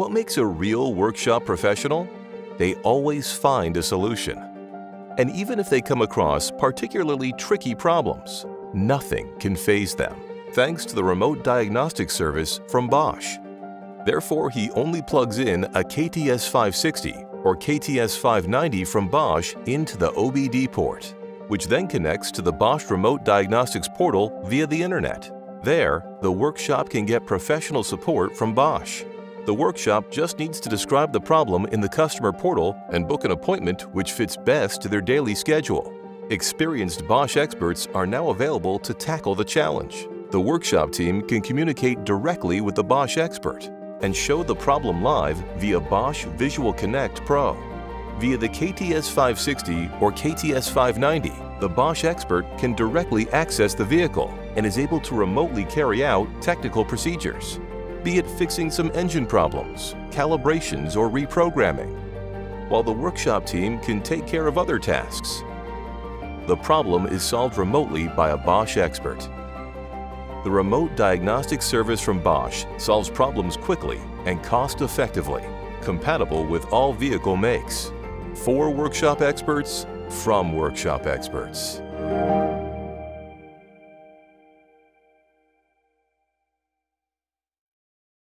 What makes a real workshop professional? They always find a solution. And even if they come across particularly tricky problems, nothing can faze them, thanks to the remote diagnostic service from Bosch. Therefore, he only plugs in a KTS 560 or KTS 590 from Bosch into the OBD port, which then connects to the Bosch Remote Diagnostics portal via the internet. There, the workshop can get professional support from Bosch. The workshop just needs to describe the problem in the customer portal and book an appointment which fits best to their daily schedule. Experienced Bosch experts are now available to tackle the challenge. The workshop team can communicate directly with the Bosch expert and show the problem live via Bosch Visual Connect Pro. Via the KTS 560 or KTS 590, the Bosch expert can directly access the vehicle and is able to remotely carry out technical procedures, be it fixing some engine problems, calibrations, or reprogramming, while the workshop team can take care of other tasks. The problem is solved remotely by a Bosch expert the remote diagnostic service from Bosch solves problems quickly and cost-effectively, compatible with all vehicle makes. For workshop experts, from workshop experts.